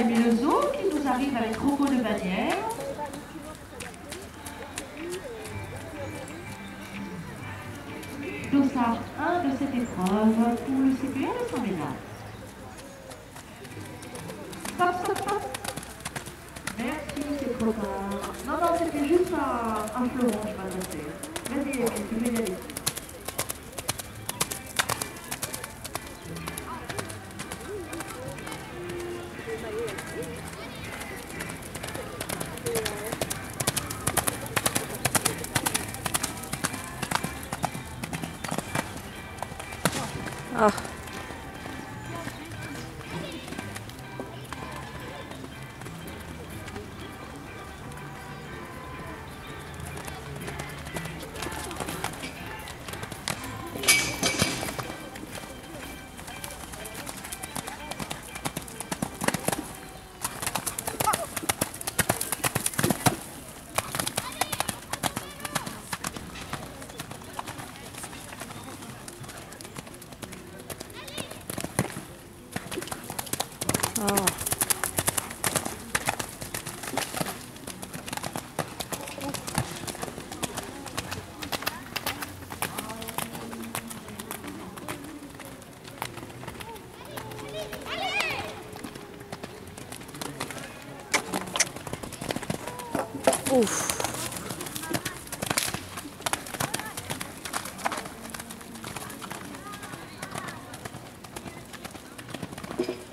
Émile Zo qui nous arrive avec Croco de Bagnères. Dossard 1 de cette épreuve pour le CPA de saint ménage. Stop, stop, stop. Merci, c'est trop tard. Non, non, c'était juste un, un fleuron, je m'adressais. Vas-y, tu peux y aller. 好 Ó. Uf. Thank